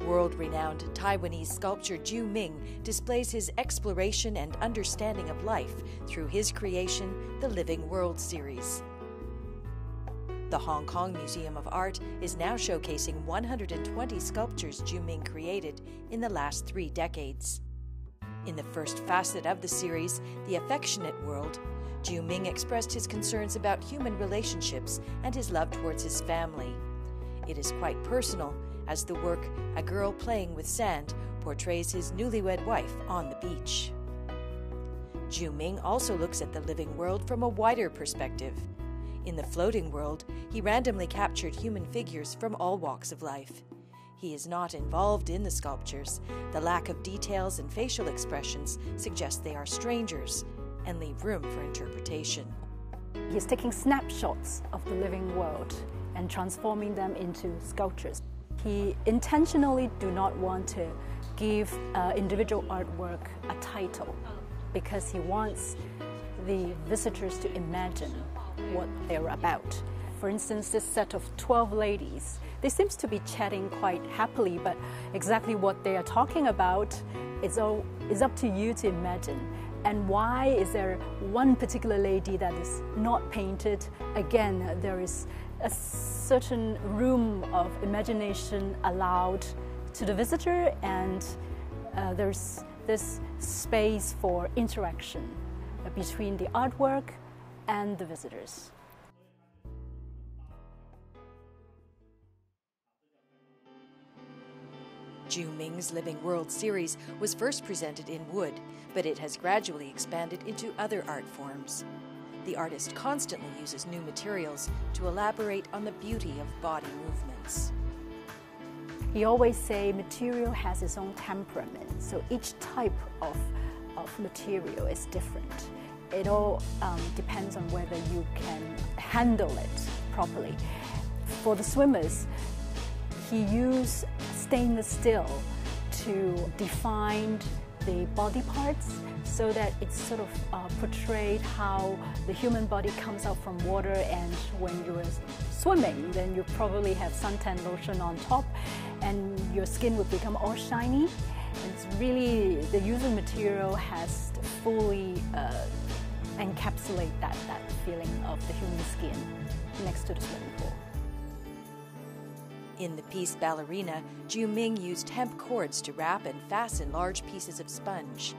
World-renowned Taiwanese sculptor Ju Ming displays his exploration and understanding of life through his creation, the Living World series. The Hong Kong Museum of Art is now showcasing 120 sculptures Ju Ming created in the last three decades. In the first facet of the series, The Affectionate World, Ju Ming expressed his concerns about human relationships and his love towards his family. It is quite personal, as the work A Girl Playing with Sand portrays his newlywed wife on the beach. Ju Ming also looks at the living world from a wider perspective. In the floating world, he randomly captured human figures from all walks of life. He is not involved in the sculptures. The lack of details and facial expressions suggest they are strangers and leave room for interpretation. He's taking snapshots of the living world and transforming them into sculptures. He intentionally do not want to give uh, individual artwork a title because he wants the visitors to imagine what they're about. For instance, this set of 12 ladies, they seems to be chatting quite happily, but exactly what they are talking about is, all, is up to you to imagine. And why is there one particular lady that is not painted? Again, there is a certain room of imagination allowed to the visitor, and uh, there's this space for interaction between the artwork and the visitors. Ju Ming's Living World series was first presented in wood, but it has gradually expanded into other art forms. The artist constantly uses new materials to elaborate on the beauty of body movements. He always say material has its own temperament, so each type of, of material is different. It all um, depends on whether you can handle it properly. For the swimmers, he used stainless steel to define the body parts so that it's sort of uh, portrayed how the human body comes out from water and when you're swimming then you probably have suntan lotion on top and your skin would become all shiny. It's really the user material has fully uh, encapsulate that, that feeling of the human skin next to the swimming pool in the piece Ballerina, Ju Ming used hemp cords to wrap and fasten large pieces of sponge.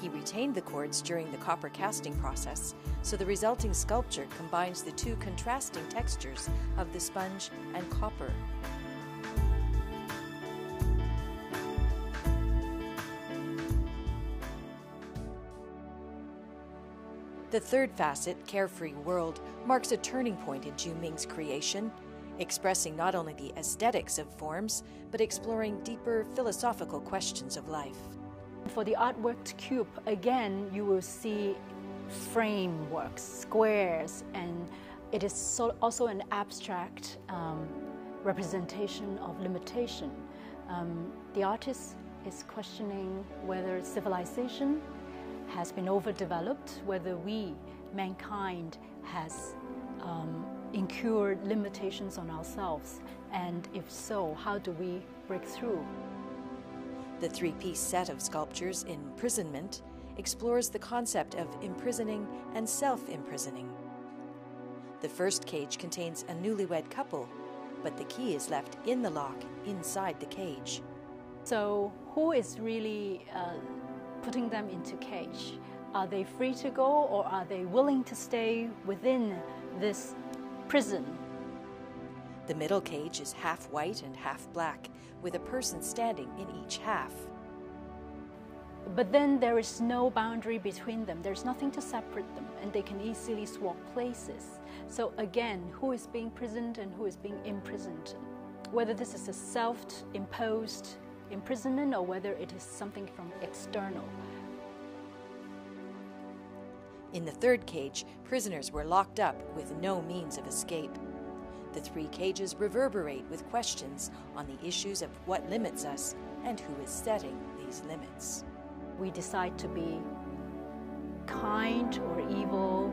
He retained the cords during the copper casting process, so the resulting sculpture combines the two contrasting textures of the sponge and copper. The third facet, Carefree World, marks a turning point in Ju Ming's creation expressing not only the aesthetics of forms, but exploring deeper philosophical questions of life. For the artworked cube, again, you will see frameworks, squares, and it is so also an abstract um, representation of limitation. Um, the artist is questioning whether civilization has been overdeveloped, whether we, mankind, has um, incurred limitations on ourselves? And if so, how do we break through? The three piece set of sculptures, Imprisonment, explores the concept of imprisoning and self imprisoning. The first cage contains a newlywed couple, but the key is left in the lock inside the cage. So, who is really uh, putting them into cage? Are they free to go or are they willing to stay within this prison. The middle cage is half white and half black, with a person standing in each half. But then there is no boundary between them, there's nothing to separate them, and they can easily swap places. So, again, who is being prisoned and who is being imprisoned? Whether this is a self imposed imprisonment or whether it is something from external. In the third cage, prisoners were locked up with no means of escape. The three cages reverberate with questions on the issues of what limits us and who is setting these limits. We decide to be kind or evil,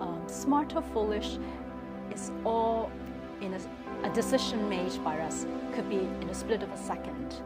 um, smart or foolish, It's all in a, a decision made by us. Could be in a split of a second.